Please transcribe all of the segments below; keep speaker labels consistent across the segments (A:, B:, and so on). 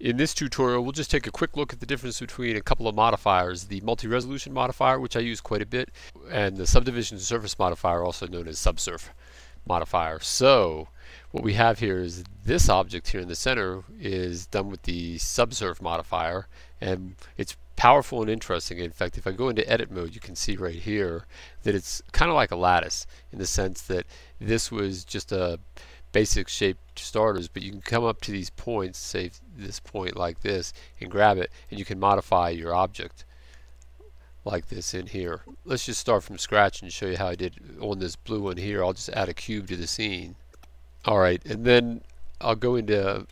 A: In this tutorial, we'll just take a quick look at the difference between a couple of modifiers, the multi-resolution modifier, which I use quite a bit, and the subdivision surface modifier, also known as subsurf modifier. So, what we have here is this object here in the center is done with the subsurf modifier, and it's powerful and interesting. In fact, if I go into edit mode, you can see right here that it's kind of like a lattice in the sense that this was just a basic shaped starters, but you can come up to these points, say this point like this, and grab it, and you can modify your object like this in here. Let's just start from scratch and show you how I did on this blue one here. I'll just add a cube to the scene. Alright, and then I'll go into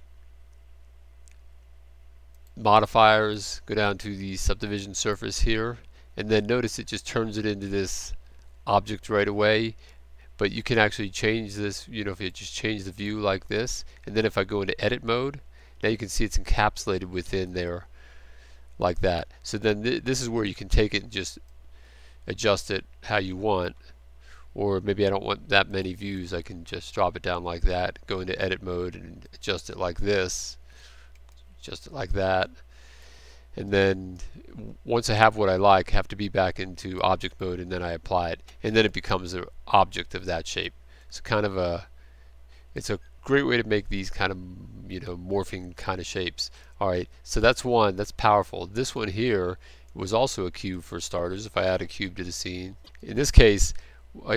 A: modifiers, go down to the subdivision surface here, and then notice it just turns it into this object right away but you can actually change this you know if you just change the view like this and then if I go into edit mode now you can see it's encapsulated within there like that. So then th this is where you can take it and just adjust it how you want or maybe I don't want that many views I can just drop it down like that go into edit mode and adjust it like this adjust it like that and then once I have what I like I have to be back into object mode and then I apply it and then it becomes an object of that shape. It's kind of a it's a great way to make these kind of you know morphing kind of shapes. Alright so that's one that's powerful. This one here was also a cube for starters if I add a cube to the scene. In this case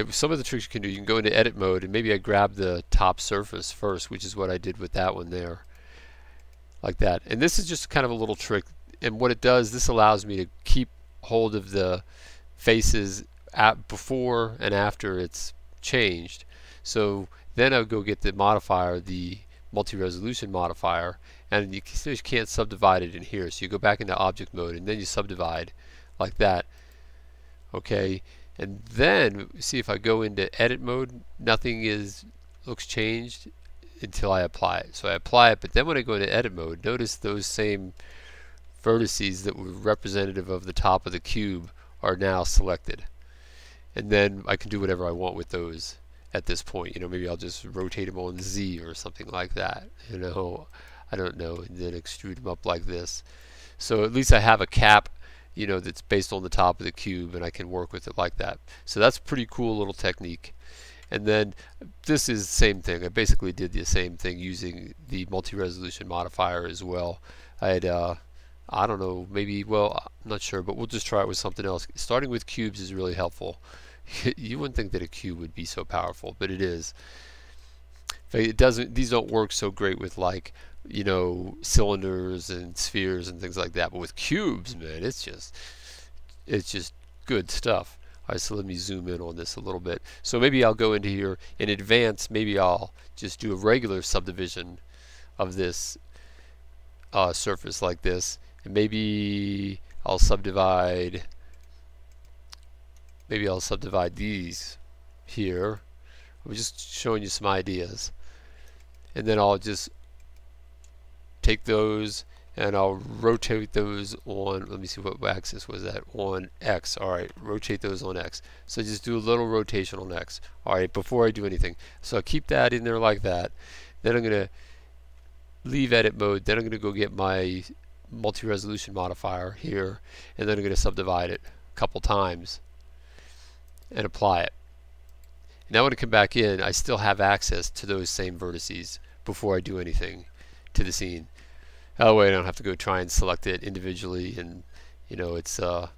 A: some of the tricks you can do you can go into edit mode and maybe I grab the top surface first which is what I did with that one there like that. And this is just kind of a little trick and what it does, this allows me to keep hold of the faces at before and after it's changed. So then I'll go get the modifier, the multi-resolution modifier, and you can't subdivide it in here. So you go back into object mode and then you subdivide like that. Okay, and then see if I go into edit mode, nothing is looks changed until I apply it. So I apply it, but then when I go into edit mode, notice those same vertices that were representative of the top of the cube are now selected. And then I can do whatever I want with those at this point. You know, maybe I'll just rotate them on Z or something like that. You know, I don't know, and then extrude them up like this. So at least I have a cap, you know, that's based on the top of the cube and I can work with it like that. So that's pretty cool little technique. And then this is the same thing. I basically did the same thing using the multi-resolution modifier as well. I had uh, I don't know, maybe, well, I'm not sure, but we'll just try it with something else. Starting with cubes is really helpful. you wouldn't think that a cube would be so powerful, but it is. It doesn't, these don't work so great with like, you know, cylinders and spheres and things like that, but with cubes, man, it's just, it's just good stuff. All right, so let me zoom in on this a little bit. So maybe I'll go into here in advance, maybe I'll just do a regular subdivision of this uh, surface like this and maybe I'll subdivide maybe I'll subdivide these here. I'm just showing you some ideas. And then I'll just take those and I'll rotate those on let me see what axis was that? On X. Alright rotate those on X. So just do a little rotation on X. Alright before I do anything. So I'll keep that in there like that. Then I'm gonna leave edit mode. Then I'm gonna go get my multi-resolution modifier here and then I'm going to subdivide it a couple times and apply it. Now when I come back in I still have access to those same vertices before I do anything to the scene. That way I don't have to go try and select it individually and you know it's uh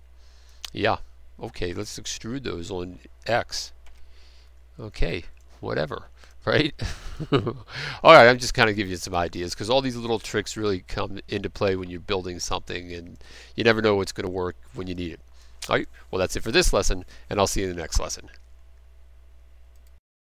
A: yeah okay let's extrude those on X okay whatever right? all right, I'm just kind of giving you some ideas because all these little tricks really come into play when you're building something and you never know what's going to work when you need it. All right, well, that's it for this lesson, and I'll see you in the next lesson.